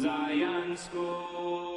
Zion School.